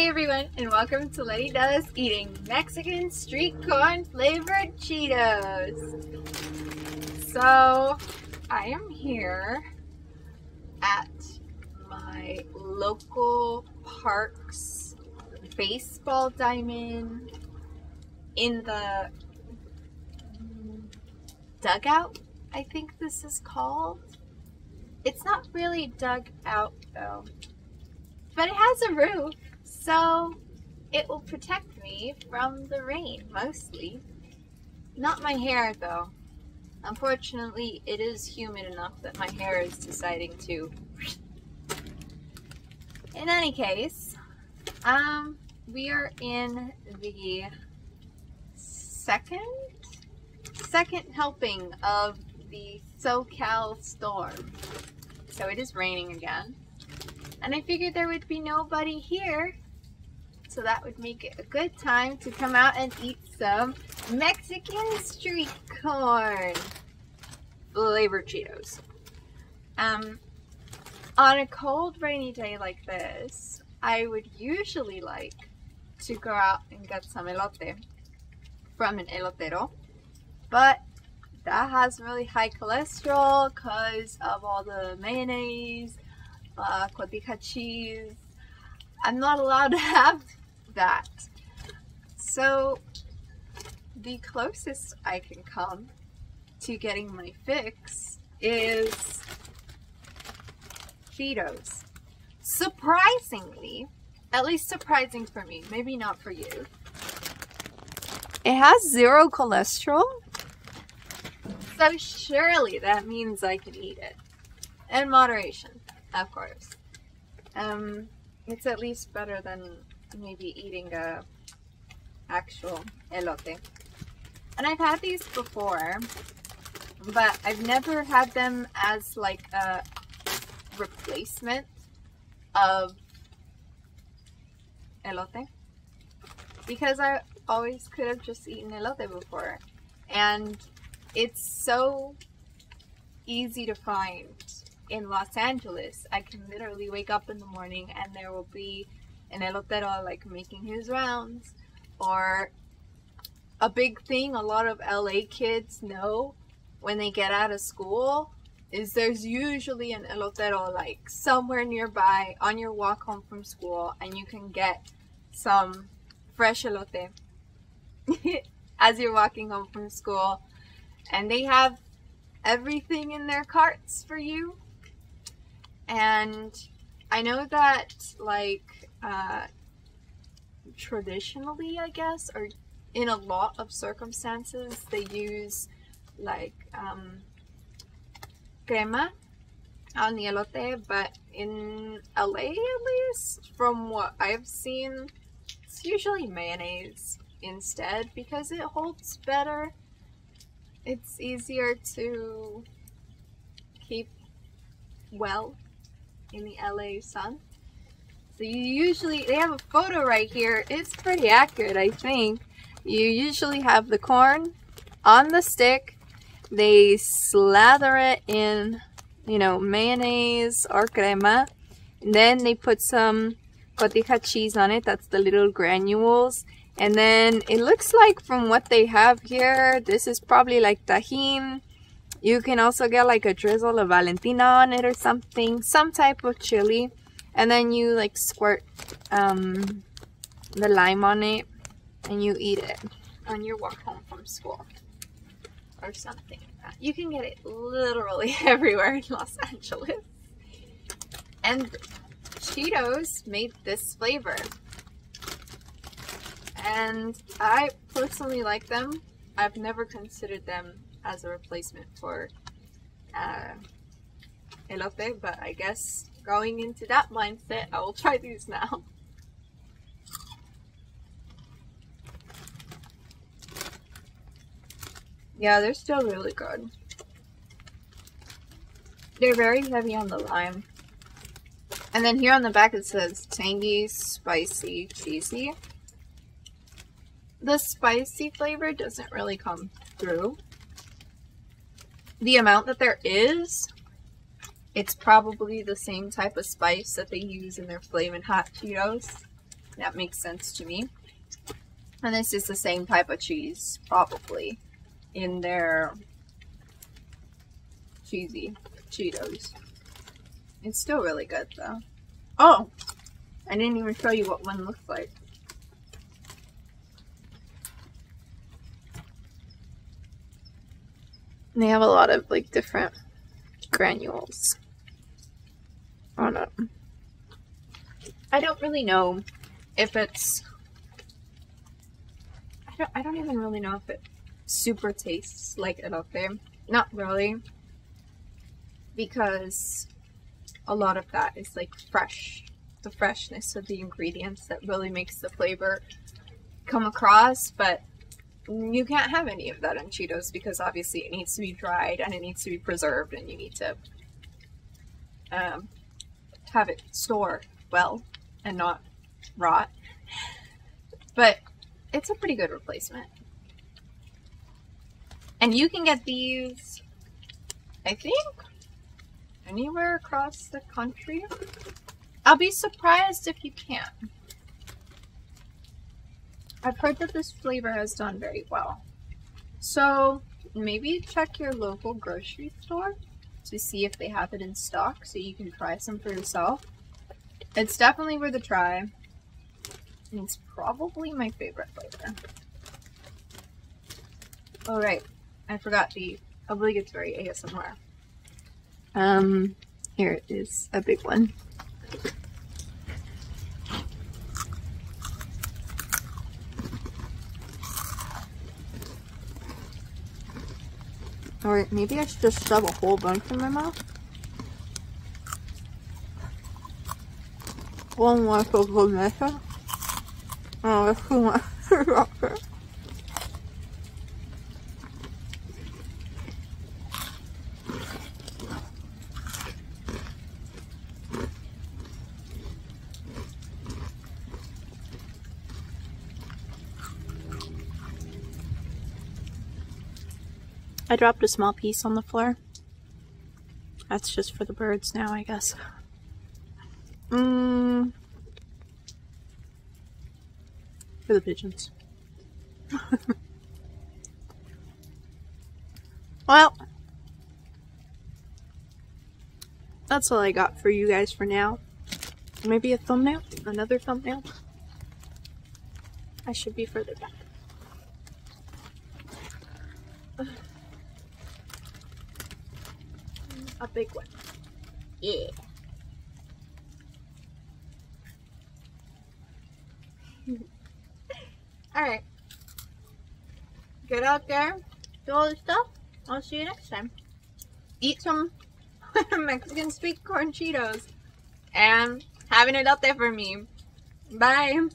Hey everyone, and welcome to Lety Does eating Mexican street corn flavored Cheetos. So, I am here at my local park's baseball diamond in the dugout, I think this is called. It's not really dug out though, but it has a roof, so it will protect me from the rain mostly. Not my hair though. Unfortunately, it is humid enough that my hair is deciding to. In any case, um, we are in the second second helping of the SoCal storm. So it is raining again. And I figured there would be nobody here. So that would make it a good time to come out and eat some Mexican street corn flavored Cheetos. Um, on a cold rainy day like this, I would usually like to go out and get some elote from an elotero. But that has really high cholesterol because of all the mayonnaise, uh, cotija cheese. I'm not allowed to have that. So the closest I can come to getting my fix is Cheetos. Surprisingly, at least surprising for me, maybe not for you, it has zero cholesterol. So surely that means I can eat it. In moderation, of course. Um, it's at least better than maybe eating a actual elote. And I've had these before, but I've never had them as like a replacement of elote because I always could have just eaten elote before and it's so easy to find in Los Angeles. I can literally wake up in the morning and there will be an elotero like making his rounds or a big thing a lot of LA kids know when they get out of school is there's usually an elotero like somewhere nearby on your walk home from school and you can get some fresh elote as you're walking home from school and they have everything in their carts for you and I know that like uh, traditionally I guess or in a lot of circumstances they use like um, crema on the elote, but in LA at least, from what I've seen, it's usually mayonnaise instead because it holds better. It's easier to keep well in the LA sun. So you usually, they have a photo right here. It's pretty accurate, I think. You usually have the corn on the stick. They slather it in, you know, mayonnaise or crema. And then they put some cotija cheese on it. That's the little granules. And then it looks like from what they have here, this is probably like Tajín. You can also get like a drizzle of Valentina on it or something. Some type of chili. And then you like squirt um, the lime on it and you eat it on your walk home from school or something like that. You can get it literally everywhere in Los Angeles. And Cheetos made this flavor. And I personally like them. I've never considered them as a replacement for uh, elote, but I guess going into that mindset, I will try these now. Yeah, they're still really good. They're very heavy on the lime. And then here on the back it says tangy, spicy, cheesy. The spicy flavor doesn't really come through. The amount that there is, it's probably the same type of spice that they use in their Flamin' Hot Cheetos. That makes sense to me. And this is the same type of cheese, probably, in their cheesy Cheetos. It's still really good though. Oh! I didn't even show you what one looks like. They have a lot of like different granules on them. I don't really know if it's I don't I don't even really know if it super tastes like elote. Not really. Because a lot of that is like fresh. The freshness of the ingredients that really makes the flavor come across, but you can't have any of that in Cheetos because obviously it needs to be dried and it needs to be preserved and you need to um, have it store well and not rot. But it's a pretty good replacement. And you can get these, I think, anywhere across the country. I'll be surprised if you can't. I've heard that this flavor has done very well. So maybe check your local grocery store to see if they have it in stock so you can try some for yourself. It's definitely worth a try. And it's probably my favorite flavor. Alright, I forgot the obligatory ASMR. Um, here is a big one. Alright, maybe I should just shove a whole bunch in my mouth. One more for Vanessa. Oh, that's too much. I dropped a small piece on the floor. That's just for the birds now, I guess. Mmm. For the pigeons. well, that's all I got for you guys for now. Maybe a thumbnail? Another thumbnail? I should be further back. a big one. Yeah. Alright. Get out there, do all this stuff. I'll see you next time. Eat some Mexican sweet corn Cheetos. And have an adult there for me. Bye.